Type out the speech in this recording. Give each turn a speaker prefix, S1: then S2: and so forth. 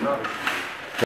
S1: Não.